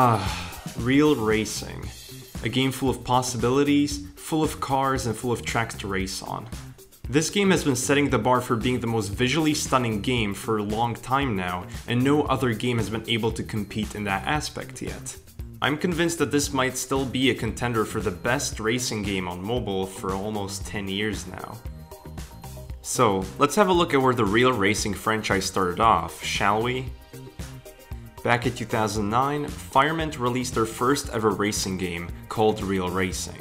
Ah, Real Racing. A game full of possibilities, full of cars, and full of tracks to race on. This game has been setting the bar for being the most visually stunning game for a long time now, and no other game has been able to compete in that aspect yet. I'm convinced that this might still be a contender for the best racing game on mobile for almost 10 years now. So, let's have a look at where the Real Racing franchise started off, shall we? Back in 2009, Firemint released their first ever racing game called Real Racing.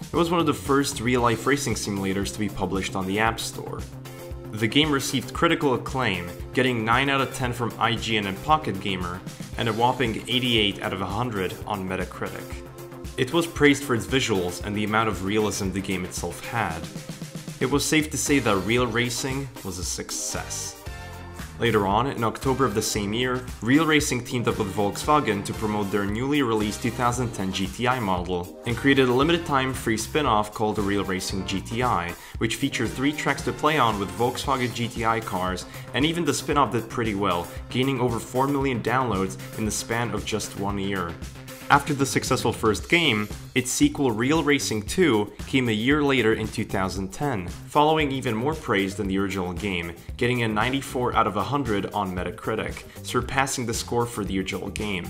It was one of the first real-life racing simulators to be published on the App Store. The game received critical acclaim, getting 9 out of 10 from IGN and Pocket Gamer, and a whopping 88 out of 100 on Metacritic. It was praised for its visuals and the amount of realism the game itself had. It was safe to say that Real Racing was a success. Later on, in October of the same year, Real Racing teamed up with Volkswagen to promote their newly released 2010 GTI model and created a limited time free spin off called the Real Racing GTI, which featured three tracks to play on with Volkswagen GTI cars, and even the spin off did pretty well, gaining over 4 million downloads in the span of just one year. After the successful first game, its sequel Real Racing 2 came a year later in 2010, following even more praise than the original game, getting a 94 out of 100 on Metacritic, surpassing the score for the original game.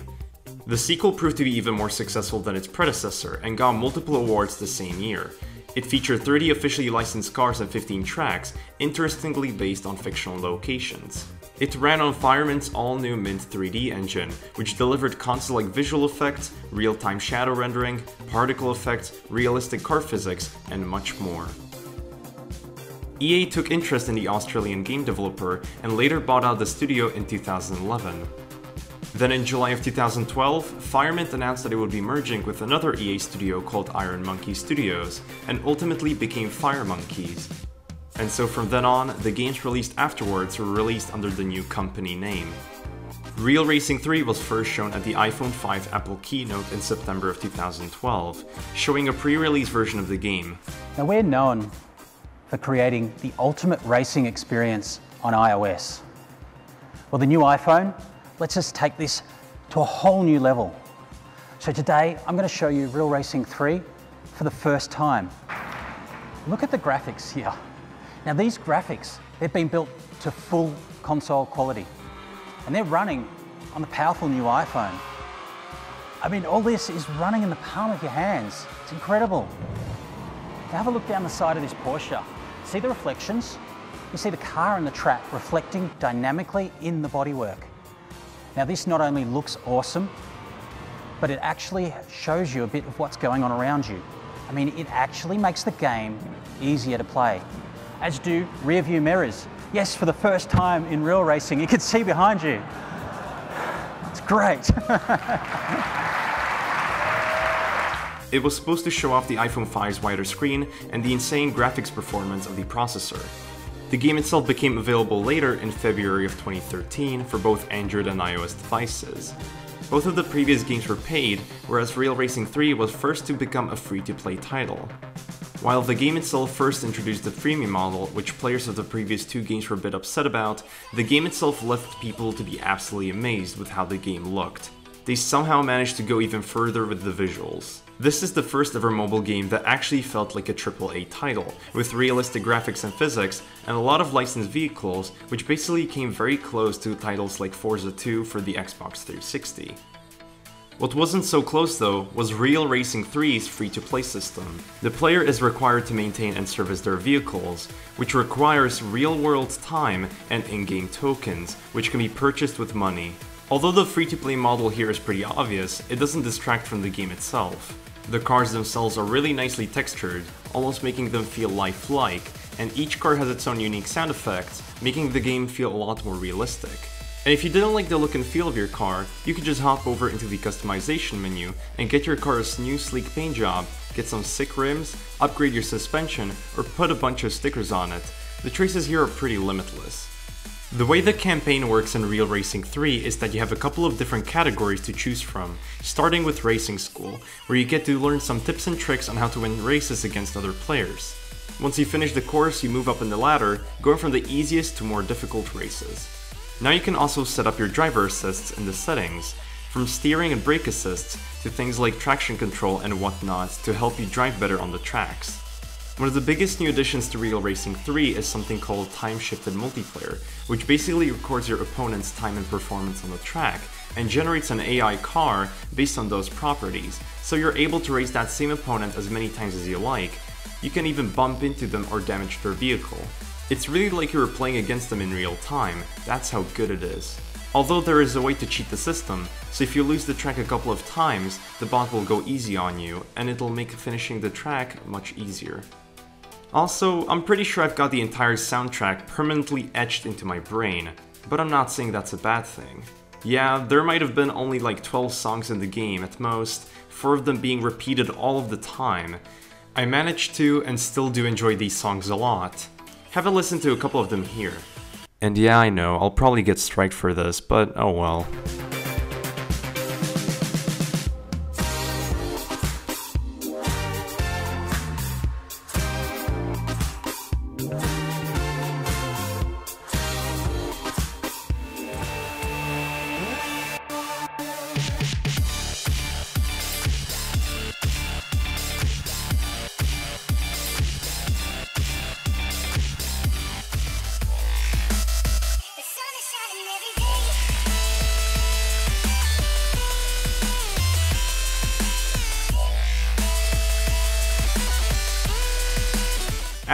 The sequel proved to be even more successful than its predecessor and got multiple awards the same year. It featured 30 officially licensed cars and 15 tracks, interestingly based on fictional locations. It ran on Firemint's all-new Mint 3D engine, which delivered console-like visual effects, real-time shadow rendering, particle effects, realistic car physics, and much more. EA took interest in the Australian game developer and later bought out the studio in 2011. Then in July of 2012, Firemint announced that it would be merging with another EA studio called Iron Monkey Studios, and ultimately became FireMonkeys, and so from then on, the games released afterwards were released under the new company name. Real Racing 3 was first shown at the iPhone 5 Apple keynote in September of 2012, showing a pre-release version of the game. Now we're known for creating the ultimate racing experience on iOS. Well, the new iPhone lets us just take this to a whole new level. So today, I'm going to show you Real Racing 3 for the first time. Look at the graphics here. Now these graphics, they've been built to full console quality and they're running on the powerful new iPhone. I mean, all this is running in the palm of your hands. It's incredible. Now have a look down the side of this Porsche. See the reflections? You see the car and the track reflecting dynamically in the bodywork. Now this not only looks awesome, but it actually shows you a bit of what's going on around you. I mean, it actually makes the game easier to play as do rear view mirrors. Yes, for the first time in real racing, you can see behind you. It's great. it was supposed to show off the iPhone 5's wider screen and the insane graphics performance of the processor. The game itself became available later in February of 2013 for both Android and iOS devices. Both of the previous games were paid, whereas Real Racing 3 was first to become a free-to-play title. While the game itself first introduced the freemium model, which players of the previous two games were a bit upset about, the game itself left people to be absolutely amazed with how the game looked. They somehow managed to go even further with the visuals. This is the first ever mobile game that actually felt like a AAA title, with realistic graphics and physics, and a lot of licensed vehicles, which basically came very close to titles like Forza 2 for the Xbox 360. What wasn't so close though was Real Racing 3's free-to-play system. The player is required to maintain and service their vehicles, which requires real-world time and in-game tokens, which can be purchased with money. Although the free-to-play model here is pretty obvious, it doesn't distract from the game itself. The cars themselves are really nicely textured, almost making them feel lifelike, and each car has its own unique sound effects, making the game feel a lot more realistic. And if you didn't like the look and feel of your car, you could just hop over into the customization menu and get your car's new sleek paint job, get some sick rims, upgrade your suspension, or put a bunch of stickers on it. The choices here are pretty limitless. The way the campaign works in Real Racing 3 is that you have a couple of different categories to choose from, starting with Racing School, where you get to learn some tips and tricks on how to win races against other players. Once you finish the course, you move up in the ladder, going from the easiest to more difficult races. Now you can also set up your driver assists in the settings. from steering and brake assists to things like traction control and whatnot to help you drive better on the tracks. One of the biggest new additions to Real Racing 3 is something called Time Shifted Multiplayer, which basically records your opponent's time and performance on the track and generates an AI car based on those properties, so you're able to race that same opponent as many times as you like. You can even bump into them or damage their vehicle. It's really like you were playing against them in real time, that's how good it is. Although there is a way to cheat the system, so if you lose the track a couple of times, the bot will go easy on you, and it'll make finishing the track much easier. Also, I'm pretty sure I've got the entire soundtrack permanently etched into my brain, but I'm not saying that's a bad thing. Yeah, there might have been only like 12 songs in the game at most, 4 of them being repeated all of the time. I managed to and still do enjoy these songs a lot. Have a listen to a couple of them here. And yeah, I know, I'll probably get striked for this, but oh well.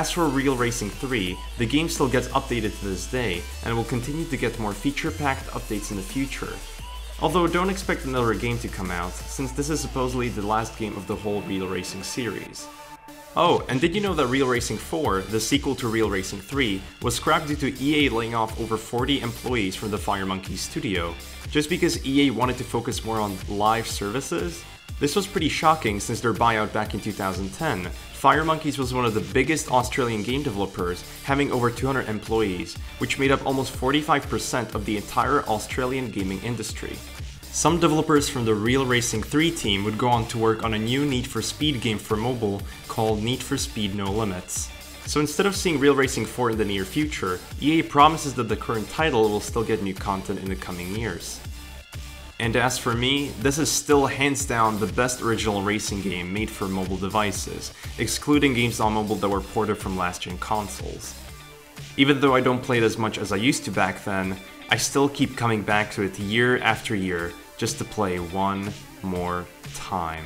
As for Real Racing 3, the game still gets updated to this day, and will continue to get more feature-packed updates in the future. Although don't expect another game to come out, since this is supposedly the last game of the whole Real Racing series. Oh, and did you know that Real Racing 4, the sequel to Real Racing 3, was scrapped due to EA laying off over 40 employees from the Fire Monkey studio, just because EA wanted to focus more on live services? This was pretty shocking since their buyout back in 2010. FireMonkeys was one of the biggest Australian game developers, having over 200 employees, which made up almost 45% of the entire Australian gaming industry. Some developers from the Real Racing 3 team would go on to work on a new Need for Speed game for mobile called Need for Speed No Limits. So instead of seeing Real Racing 4 in the near future, EA promises that the current title will still get new content in the coming years. And as for me, this is still hands down the best original racing game made for mobile devices, excluding games on mobile that were ported from last gen consoles. Even though I don't play it as much as I used to back then, I still keep coming back to it year after year just to play one more time.